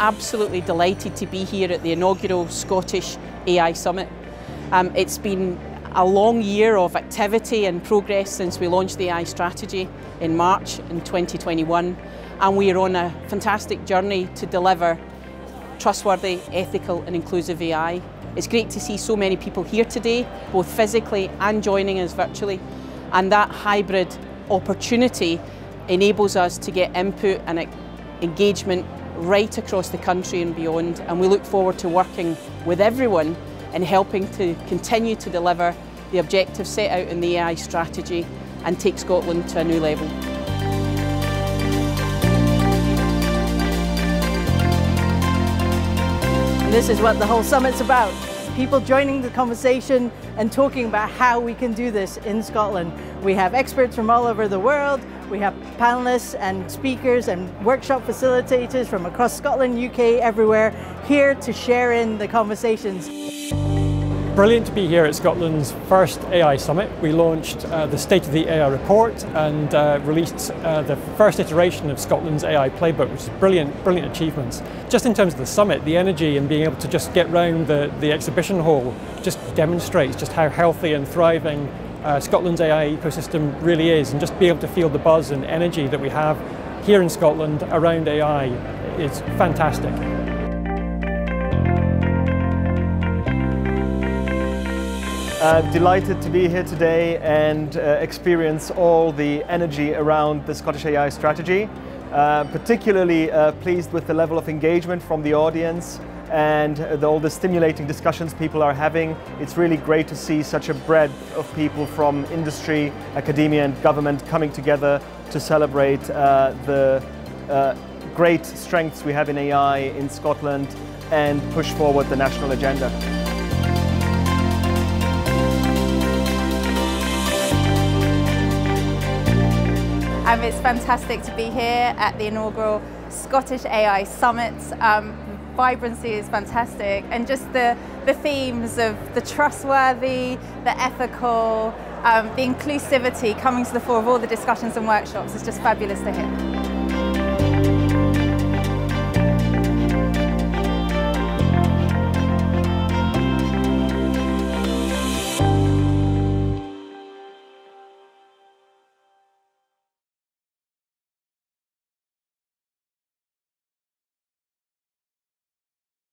absolutely delighted to be here at the inaugural Scottish AI Summit. Um, it's been a long year of activity and progress since we launched the AI strategy in March in 2021 and we are on a fantastic journey to deliver trustworthy, ethical and inclusive AI. It's great to see so many people here today, both physically and joining us virtually and that hybrid opportunity enables us to get input and engagement right across the country and beyond and we look forward to working with everyone in helping to continue to deliver the objectives set out in the AI strategy and take Scotland to a new level. This is what the whole summit's about. People joining the conversation and talking about how we can do this in Scotland. We have experts from all over the world, we have panelists and speakers and workshop facilitators from across Scotland, UK, everywhere, here to share in the conversations. Brilliant to be here at Scotland's first AI Summit. We launched uh, the State of the AI report and uh, released uh, the first iteration of Scotland's AI playbook, which is brilliant, brilliant achievements. Just in terms of the summit, the energy and being able to just get round the, the exhibition hall just demonstrates just how healthy and thriving uh, Scotland's AI ecosystem really is and just be able to feel the buzz and energy that we have here in Scotland around AI is fantastic. Uh, delighted to be here today and uh, experience all the energy around the Scottish AI strategy. Uh, particularly uh, pleased with the level of engagement from the audience and the, all the stimulating discussions people are having. It's really great to see such a breadth of people from industry, academia and government coming together to celebrate uh, the uh, great strengths we have in AI in Scotland and push forward the national agenda. Um, it's fantastic to be here at the inaugural Scottish AI Summit. Um, vibrancy is fantastic and just the, the themes of the trustworthy, the ethical, um, the inclusivity coming to the fore of all the discussions and workshops is just fabulous to hear.